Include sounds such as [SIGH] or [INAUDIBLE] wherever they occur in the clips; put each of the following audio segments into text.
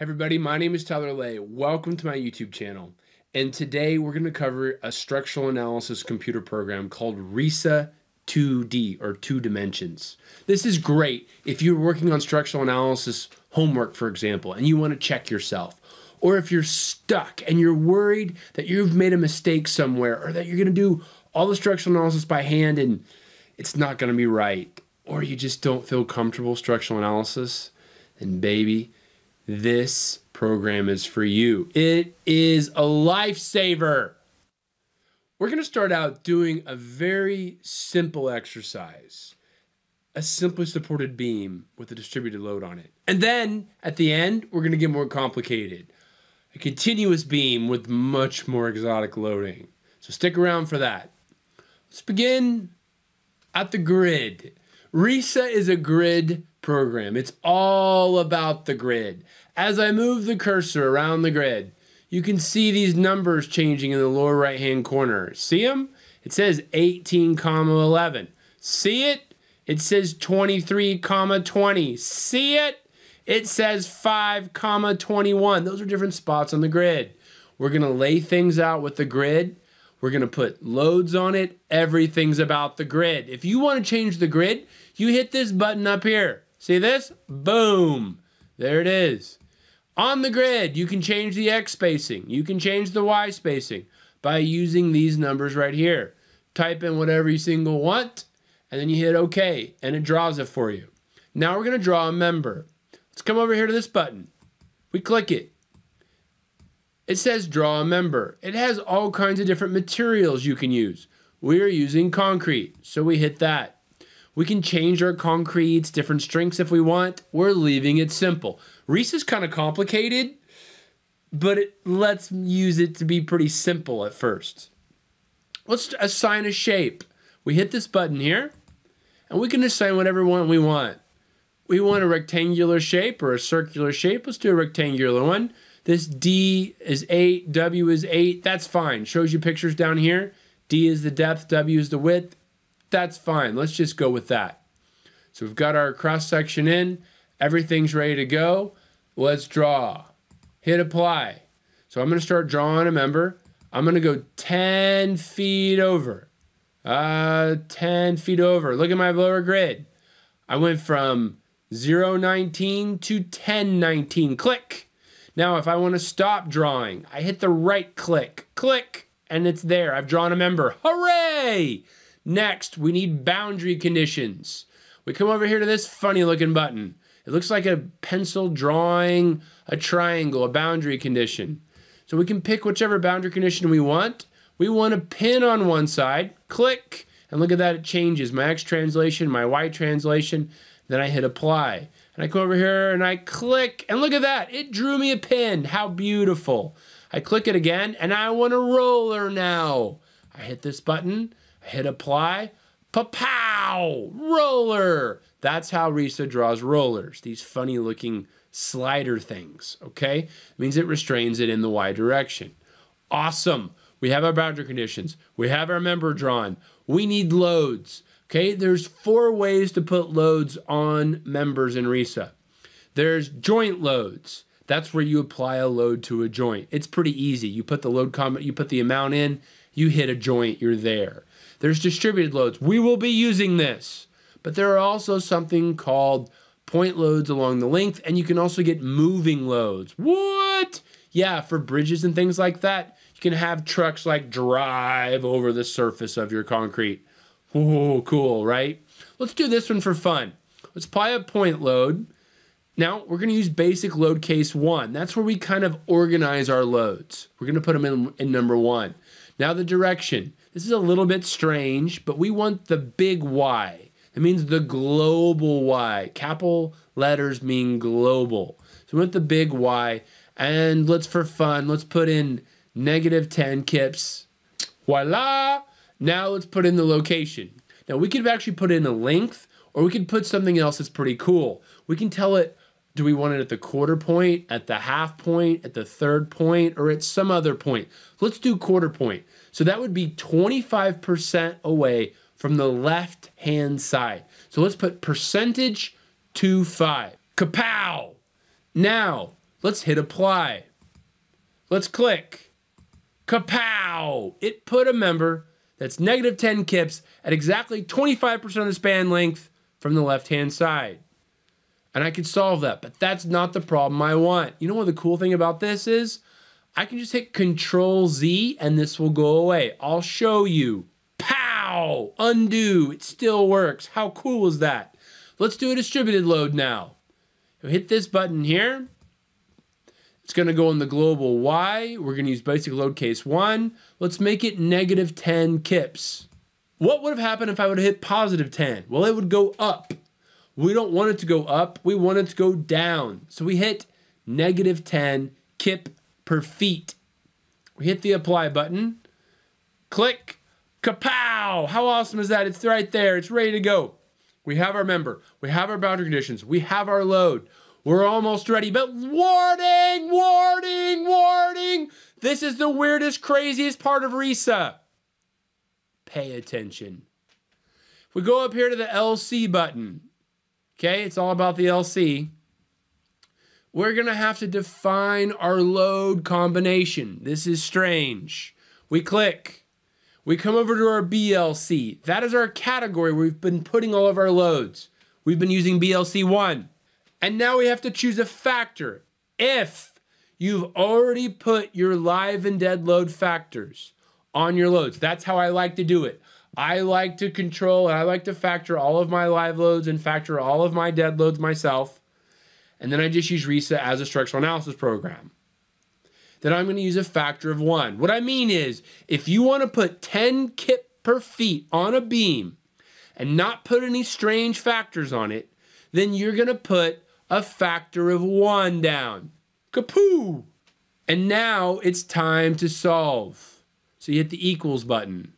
everybody, my name is Tyler Ley. Welcome to my YouTube channel. And today we're going to cover a structural analysis computer program called RISA 2D or two dimensions. This is great if you're working on structural analysis homework, for example, and you want to check yourself. Or if you're stuck and you're worried that you've made a mistake somewhere or that you're going to do all the structural analysis by hand and it's not going to be right. Or you just don't feel comfortable structural analysis. And baby, this program is for you. It is a lifesaver. We're going to start out doing a very simple exercise a simply supported beam with a distributed load on it. And then at the end, we're going to get more complicated a continuous beam with much more exotic loading. So stick around for that. Let's begin at the grid. RISA is a grid program. It's all about the grid. As I move the cursor around the grid, you can see these numbers changing in the lower right hand corner. See them? It says 18 comma 11. See it? It says 23 comma 20. See it? It says 5 comma 21. Those are different spots on the grid. We're going to lay things out with the grid. We're going to put loads on it. Everything's about the grid. If you want to change the grid, you hit this button up here. See this? Boom. There it is. On the grid, you can change the X spacing. You can change the Y spacing by using these numbers right here. Type in whatever you single want, and then you hit OK, and it draws it for you. Now we're going to draw a member. Let's come over here to this button. We click it. It says draw a member. It has all kinds of different materials you can use. We are using concrete, so we hit that. We can change our concretes, different strengths if we want. We're leaving it simple. RISA is kind of complicated, but it, let's use it to be pretty simple at first. Let's assign a shape. We hit this button here, and we can assign whatever one we want. We want a rectangular shape or a circular shape. Let's do a rectangular one. This D is 8, W is 8. That's fine. Shows you pictures down here. D is the depth, W is the width. That's fine. Let's just go with that. So we've got our cross section in. Everything's ready to go. Let's draw. Hit apply. So I'm going to start drawing a member. I'm going to go 10 feet over. Uh, 10 feet over. Look at my lower grid. I went from 019 to 1019. Click. Now, if I want to stop drawing, I hit the right click. Click. And it's there. I've drawn a member. Hooray! Next, we need boundary conditions. We come over here to this funny looking button. It looks like a pencil drawing a triangle, a boundary condition. So we can pick whichever boundary condition we want. We want a pin on one side, click, and look at that, it changes. My X translation, my Y translation, then I hit apply. And I come over here and I click, and look at that, it drew me a pin. How beautiful. I click it again, and I want a roller now. I hit this button, hit apply, pa-pow, roller. That's how RISA draws rollers, these funny looking slider things, okay? It means it restrains it in the Y direction. Awesome. We have our boundary conditions. We have our member drawn. We need loads, okay? There's four ways to put loads on members in RISA. There's joint loads. That's where you apply a load to a joint. It's pretty easy. You put the load comment, you put the amount in, you hit a joint, you're there. There's distributed loads. We will be using this. But there are also something called point loads along the length, and you can also get moving loads. What? Yeah, for bridges and things like that, you can have trucks like drive over the surface of your concrete. Oh, cool, right? Let's do this one for fun. Let's apply a point load. Now, we're going to use basic load case one. That's where we kind of organize our loads. We're going to put them in, in number one. Now, the direction. This is a little bit strange, but we want the big Y. It means the global Y. Capital letters mean global. So we want the big Y. And let's, for fun, let's put in negative 10 kips. Voila! Now let's put in the location. Now we could actually put in a length, or we could put something else that's pretty cool. We can tell it, do we want it at the quarter point, at the half point, at the third point, or at some other point? Let's do quarter point. So that would be 25% away from the left hand side. So let's put percentage to five. Kapow! Now, Let's hit apply. Let's click. Kapow! It put a member that's negative 10 kips at exactly 25% of the span length from the left-hand side. And I can solve that, but that's not the problem I want. You know what the cool thing about this is? I can just hit Control Z and this will go away. I'll show you. Pow! Undo. It still works. How cool is that? Let's do a distributed load now. hit this button here. It's going to go in the global Y. We're going to use basic load case 1. Let's make it negative 10 kips. What would have happened if I would have hit positive 10? Well, it would go up. We don't want it to go up. We want it to go down. So we hit negative 10 kip per feet. We hit the apply button. Click. Kapow! How awesome is that? It's right there. It's ready to go. We have our member. We have our boundary conditions. We have our load. We're almost ready, but warning, warning, warning. This is the weirdest, craziest part of RISA. Pay attention. If we go up here to the LC button, okay, it's all about the LC. We're going to have to define our load combination. This is strange. We click. We come over to our BLC. That is our category where we've been putting all of our loads. We've been using BLC 1. And now we have to choose a factor. If you've already put your live and dead load factors on your loads, that's how I like to do it. I like to control and I like to factor all of my live loads and factor all of my dead loads myself. And then I just use RISA as a structural analysis program. Then I'm going to use a factor of one. What I mean is, if you want to put 10 kip per feet on a beam and not put any strange factors on it, then you're going to put a factor of one down. Kapoo! And now it's time to solve. So you hit the equals button.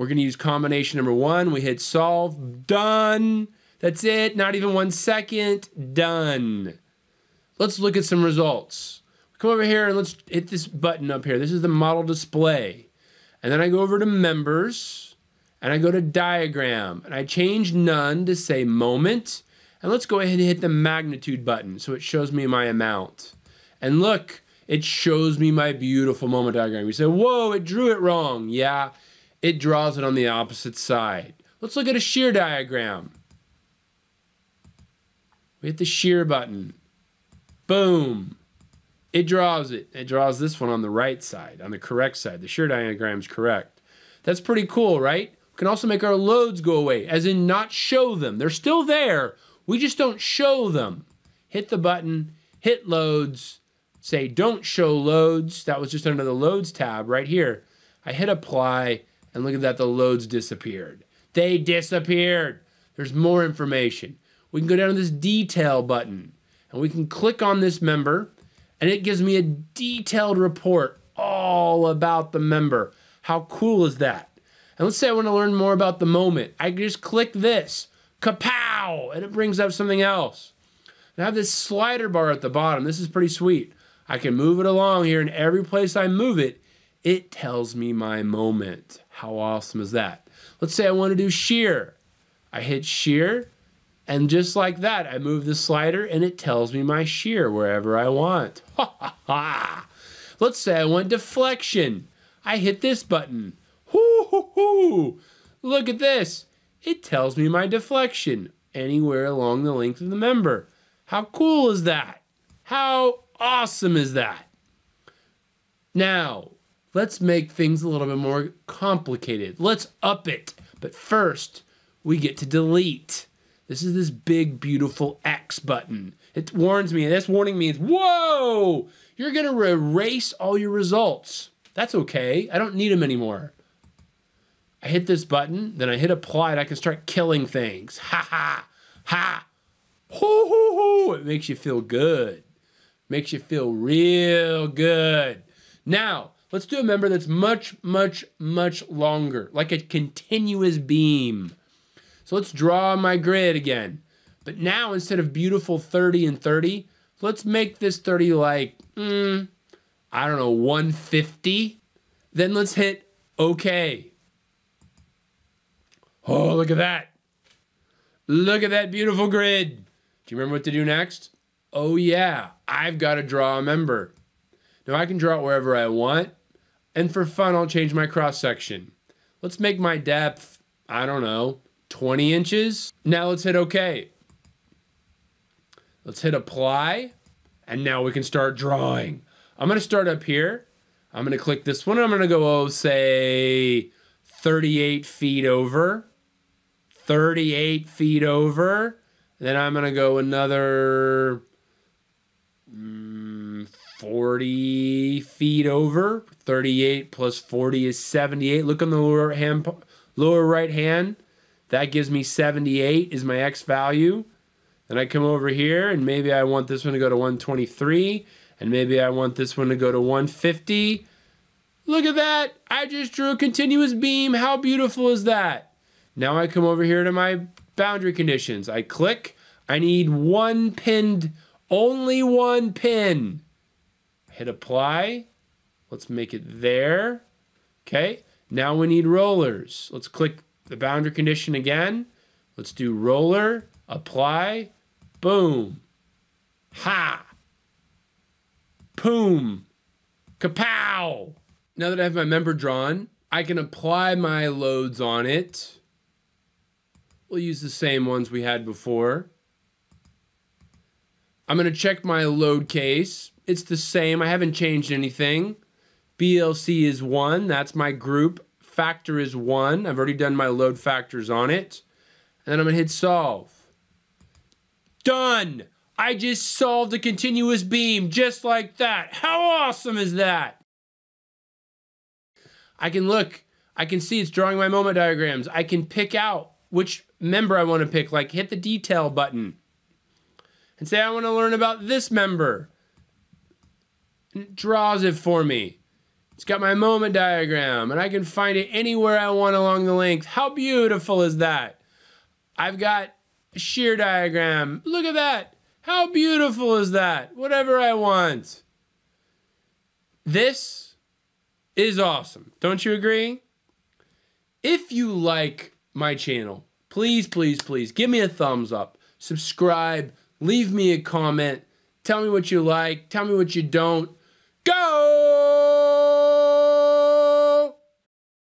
We're going to use combination number one. We hit solve. Done. That's it. Not even one second. Done. Let's look at some results. Come over here and let's hit this button up here. This is the model display. And then I go over to members and I go to diagram and I change none to say moment and let's go ahead and hit the magnitude button so it shows me my amount. And look, it shows me my beautiful moment diagram. You say, whoa, it drew it wrong. Yeah, it draws it on the opposite side. Let's look at a shear diagram. We hit the shear button. Boom. It draws it. It draws this one on the right side, on the correct side. The shear diagram is correct. That's pretty cool, right? We can also make our loads go away, as in not show them. They're still there, we just don't show them. Hit the button, hit loads, say don't show loads. That was just under the loads tab right here. I hit apply and look at that, the loads disappeared. They disappeared. There's more information. We can go down to this detail button and we can click on this member and it gives me a detailed report all about the member. How cool is that? And let's say I want to learn more about the moment. I just click this kapow, and it brings up something else. I have this slider bar at the bottom. This is pretty sweet. I can move it along here, and every place I move it, it tells me my moment. How awesome is that? Let's say I want to do shear. I hit shear, and just like that, I move the slider, and it tells me my shear wherever I want. [LAUGHS] Ha ha ha! Let's say I want deflection. I hit this button. Hoo hoo hoo! Look at this it tells me my deflection anywhere along the length of the member. How cool is that? How awesome is that? Now, let's make things a little bit more complicated. Let's up it. But first, we get to delete. This is this big, beautiful X button. It warns me, and this warning means, whoa, you're to erase all your results. That's okay. I don't need them anymore. I hit this button, then I hit apply, and I can start killing things. Ha ha, ha, hoo hoo hoo. It makes you feel good. Makes you feel real good. Now, let's do a member that's much, much, much longer, like a continuous beam. So let's draw my grid again. But now, instead of beautiful 30 and 30, let's make this 30 like, mm, I don't know, 150. Then let's hit OK. Oh, look at that. Look at that beautiful grid. Do you remember what to do next? oh yeah, I've got to draw a member. Now I can draw it wherever I want, and for fun, I'll change my cross section. Let's make my depth, I don't know, 20 inches. Now let's hit OK. Let's hit apply, and now we can start drawing. I'm gonna start up here. I'm gonna click this one. I'm gonna go, oh, say 38 feet over. 38 feet over. Then I'm gonna go another mm, 40 feet over. 38 plus 40 is 78. Look on the lower hand, lower right hand. That gives me 78 is my X value. Then I come over here and maybe I want this one to go to 123 and maybe I want this one to go to 150. Look at that. I just drew a continuous beam. How beautiful is that? Now I come over here to my boundary conditions. I click. I need one pinned, only one pin. Hit apply. Let's make it there. Okay. Now we need rollers. Let's click the boundary condition again. Let's do roller, apply, boom, ha, boom, kapow. Now that I have my member drawn, I can apply my loads on it. We'll use the same ones we had before. I'm going to check my load case. It's the same. I haven't changed anything. BLC is 1. That's my group factor is 1. I've already done my load factors on it. And then I'm to hit solve. Done! I just solved a continuous beam just like that. How awesome is that? I can look. I can see it's drawing my moment diagrams. I can pick out which member I want to pick, like hit the detail button and say, I want to learn about this member. And it draws it for me. It's got my moment diagram, and I can find it anywhere I want along the length. How beautiful is that? I've got a shear diagram. Look at that. How beautiful is that? Whatever I want. This is awesome. Don't you agree? If you like my channel, please, please, please give me a thumbs up, subscribe, leave me a comment, tell me what you like, tell me what you don't. Go!